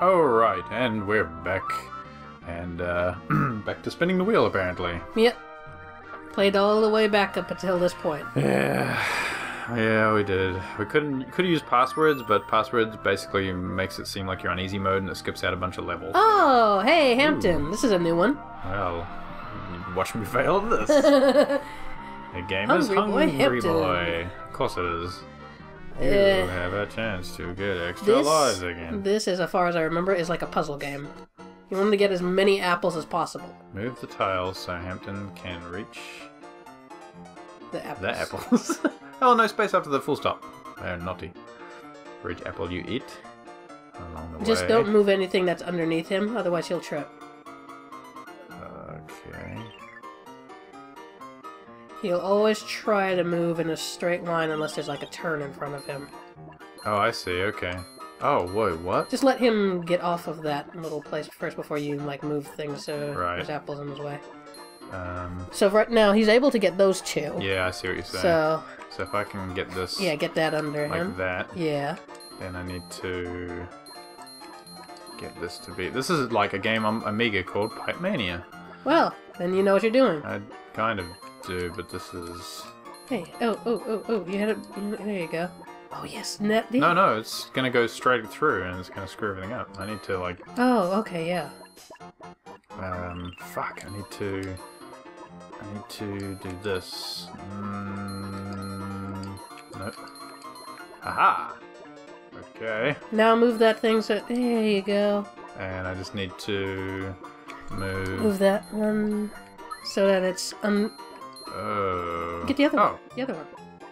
Alright, and we're back. And, uh, back to spinning the wheel, apparently. Yep. Played all the way back up until this point. Yeah. Yeah, we did. We couldn't could used passwords, but passwords basically makes it seem like you're on easy mode and it skips out a bunch of levels. Oh, hey, Hamton. This is a new one. Well, watch me fail this. the game is Hungry Boy Boy. Of course it is. You Eh. have a chance to get extra This, lives again. this, is as far as I remember, is like a puzzle game. You want to get as many apples as possible. Move the tiles so Hamton can reach The apples. the apples. oh, no space after the full stop. They're naughty. For each apple you eat along the Just way. don't move anything that's underneath him, otherwise he'll trip. He'll always try to move in a straight line unless there's like a turn in front of him. Oh, I see. Okay. Oh, whoa, what? Just let him get off of that little place first before you like move things so Right. there's apples in his way. Um, So right now he's able to get those two. yeah, I see what you're saying. So So if I can get this yeah, get that under like him. that, Yeah. then I need to get this to be. This is like a game on Amiga called Pipe Mania. Well, then you know what you're doing. I kind of do, but this is. Hey, oh, oh, oh, oh, you had it. There you go. Oh yes, net. No, no, it's gonna go straight through and it's gonna screw everything up. I need to like, Oh, okay, yeah. um, fuck. I need to. I need to do this. Mm, nope. Aha. Okay. Now move that thing so. There you go. And I just need to move. Move that one so that it's um. Oh. Get the other Oh, one. The other one.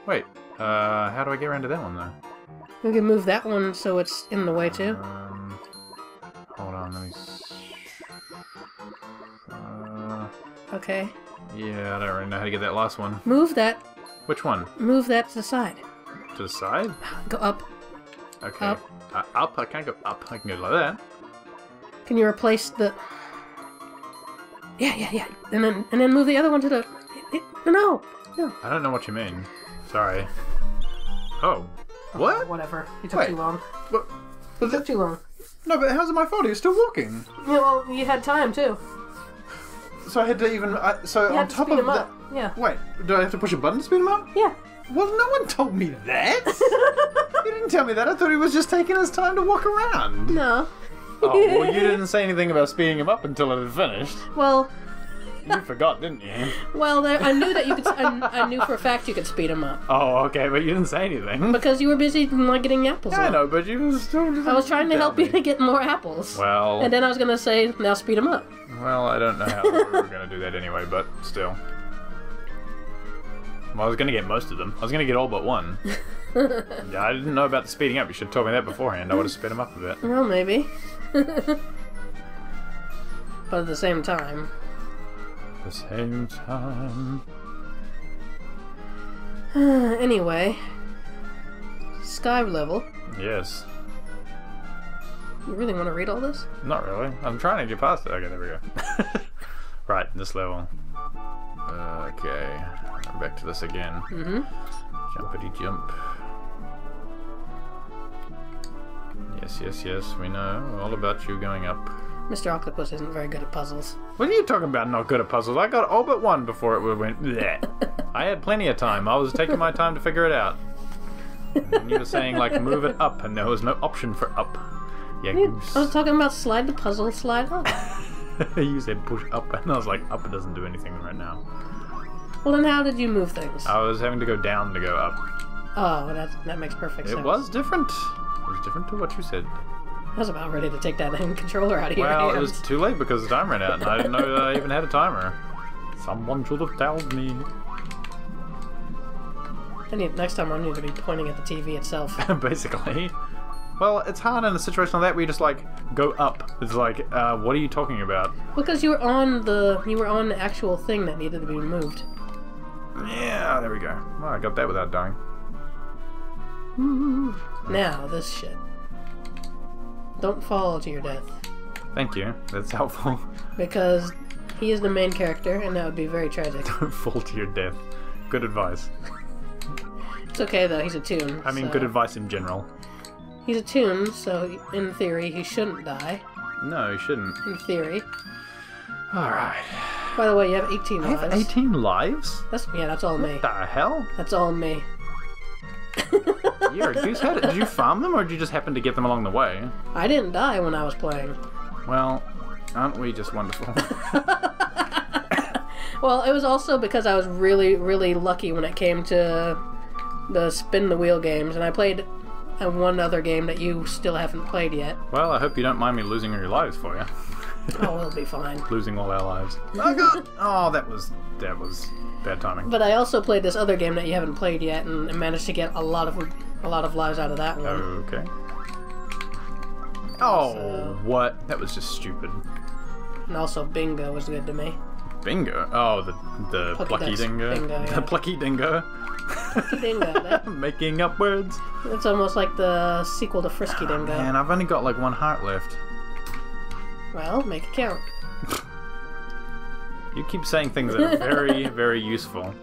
wait. Uh, how do I get around to that one though? We can move that one so it's in the way too. Um, hold on, let me. Uh, Okay. yeah, I don't really know how to get that last one. Move that. Which one? Move that to the side. To the side? Go up. Okay. Up. Uh, up. I can't go up. I can go like that. Can you replace the? Yeah, yeah, yeah. And then and then move the other one to the. No, no. I don't know what you mean. Sorry. Oh. oh what? Whatever. It took Wait. too long. But, but It took too long. no, but how's it my fault? You're still walking. Yeah, well, you had time too. So I had to even. I, so You on had to top speed of that. up. Yeah. Wait, do I have to push a button to speed him up? Yeah. Well, no one told me that. you didn't tell me that. I thought he was just taking his time to walk around. No. Oh, well, you didn't say anything about speeding him up until it had finished. Well, You forgot, didn't you? well, there, I knew that you could. I, I knew for a fact you could speed him up Oh, okay, but you didn't say anything. because you were busy like getting apples. Yeah, I out. know, but you was still. I was trying to help you to get more apples. Well, And then I was gonna say, now speed him up. well, I don't know how we were gonna do that anyway, but still. Well, I was gonna get most of them. I was gonna get all but one. yeah, I didn't know about the speeding up. You should have told me that beforehand. I would have sped him up a bit. Well, maybe. but at the same time, the same time. anyway, sky level. Yes. You really want to read all this? Not really. I'm trying to get past it. Okay, there we go. right, this level. Okay. I'm back to this again. Mm-hmm. Jumpity jump. Yes, yes, yes. We know all about you going up. Mr. Octopus isn't very good at puzzles. What are you talking about? Not good at puzzles. I got all but one before it went. Bleh. I had plenty of time. I was taking my time to figure it out. And you were saying like move it up, and there was no option for up. Yeah, goose. I was talking about slide the puzzle, slide up. you said push up, and I was like, up it doesn't do anything right now. well, then how did you move things? I was having to go down to go up. oh, that, that makes perfect sense. It was different. It was different to what you said. I was about ready to take that controller out of your Well, it was too late because the time ran out, and I didn't know that I even had a timer. Someone should have told me. I need, next time I need to be pointing at the TV itself. Basically. Well, it's hard in a situation like that where you just like go up. It's like, uh, what are you talking about? because you were on the you were on the actual thing that needed to be removed. Yeah, there we go. Well, I got that without dying. Now this shit. Don't fall to your death Thank you. That's helpful. because He is the main character, and that would be very tragic. Don't fall to your death. Good advice. It's okay though. He's a toon. I mean, so- good advice in general. He's a toon, so in theory he shouldn't die. No, he shouldn't. In theory. Alright. By the way, you have 18 I have lives. 18 lives? That's yeah. That's all me. What the hell? That's all me. You're a goosehead. Did you farm them or did you just happen to get them along the way? I didn't die when I was playing. Well, aren't we just wonderful? Well, it was also because I was really, really lucky when it came to the spin the wheel games, and I played uh, one other game that you still haven't played yet. well, I hope you don't mind me losing your lives for you. Oh, we'll be fine. losing all our lives. Oh god! Oh, that was that was bad timing. But I also played this other game that you haven't played yet, and managed to get a lot of a lot of lives out of that one. Okay. Oh, So- what? That was just stupid. And also, Bingo was good to me. Bingo. Oh, the the Plucky plucky ducks dingo. bingo, yeah. The plucky dingo. Bingo. that- Making up words. It's almost like the sequel to Frisky Dingo. Man, I've only got like one heart left. Well, make it count. You keep saying things that are very, very useful.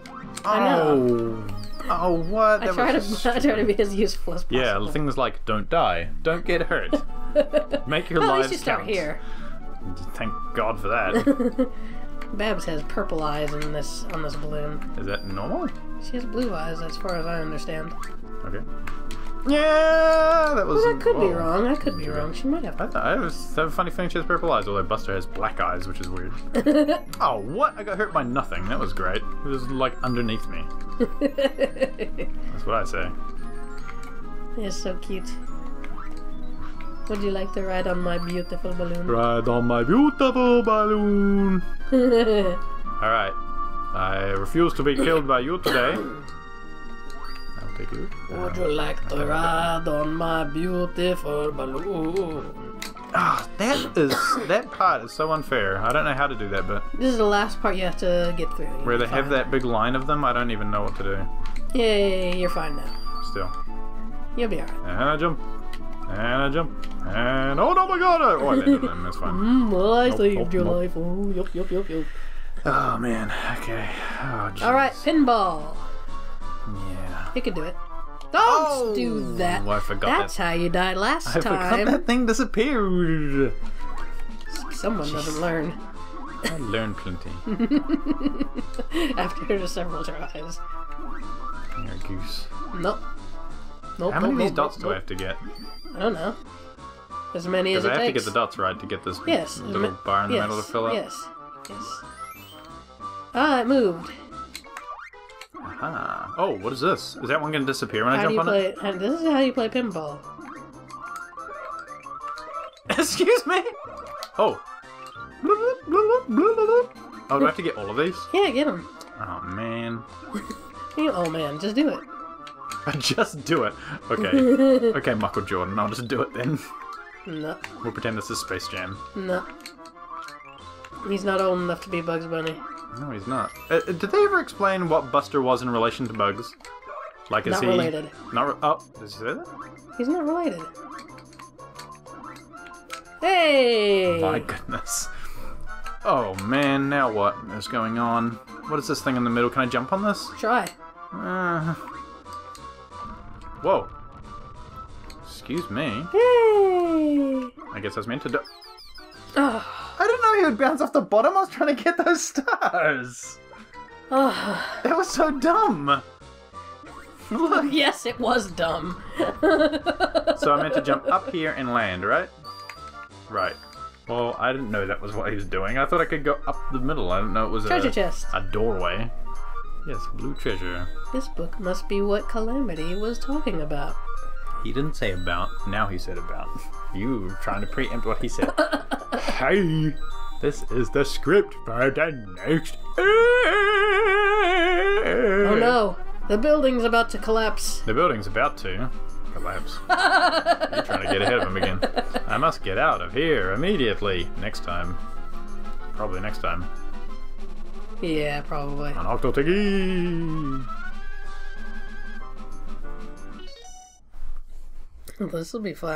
I know. Oh, oh, what? I That try to just I try to be as useful as possible. Yeah, things like don't die, don't get hurt, make your Well, at lives least you start count. here. Thank God for that. Babs has purple eyes in this on this balloon. Is that normal? She has blue eyes, as far as I understand. Okay. Yeah, that was. Well, that could be wrong. I could be wrong. She might have. I, th- I was have a funny feeling she has purple eyes, although Buster has black eyes, which is weird. oh, what? I got hurt by nothing. That was great. It was like underneath me. That's what I say. You're so cute. Would you like to ride on my beautiful balloon? Ride on my beautiful balloon. All right. I refuse to be killed by you today. Take you. Would you like to ride on my beautiful balloon? Ah, that is that part is so unfair. I don't know how to do that, but This is the last part you have to get through. where they have that big line of them, I don't even know what to do. Yay, you're fine now. Still. You'll be alright. And I jump. And I jump. And oh no my god! I- Oh, I landed on him. That's fine. Mm, well, I Nope, saved nope, your nope. life. Oh, yup, yup, yup, yup. Oh man. Okay. Oh. Alright, pinball. Yeah. You can do it. Don't do that. Oh, I forgot That's that. how you died last time! I forgot that thing disappeared. Someone doesn't learn I learned plenty. after several tries. You're a goose. Nope. Nope. How many of these nope, dots nope, do I have to get? I don't know. As many as Because it I have to get the dots right to get this Yes. little bar in the yes, middle to fill up. Yes. Yes. Ah, it moved. Ah. Oh, what is this? Is that one going to disappear when I How do jump you on it? and This is how you play pinball. Excuse me? Oh. Oh, do I have to get all of these? Yeah, get them. Oh, man. you oh man, just do it. Just do it. Okay. Okay, Michael Jordan, I'll just do it then. No, We'll pretend this is Space Jam. no. He's not old enough to be Bugs Bunny. No, he's not. Uh, uh, did they ever explain what Buster was in relation to Bugs? Like, is Not he related. Not. Re- oh, does he say that? He's not related. Hey! My goodness. Oh man, now what is going on? What is this thing in the middle? Can I jump on this? Try. Uh, whoa. Excuse me. Hey! I guess I was meant to do. Know he would bounce off the bottom. I was trying to get those stars. oh. That was so dumb. Look. Yes, it was dumb. So I meant to jump up here and land, right? Right. Well, I didn't know that was what he was doing. I thought I could go up the middle. I didn't know it was Treasure a, chest. a doorway. Yes, blue treasure. This book must be what Calamity was talking about. He didn't say about. Now he said about. You were trying to preempt what he said. hey, this is the script for the next. Oh no, the building's about to collapse. The building's about to collapse. You're trying to get ahead of him again. I must get out of here immediately. Next time. Probably next time. Yeah, probably. On Octotiggy! This will be fun.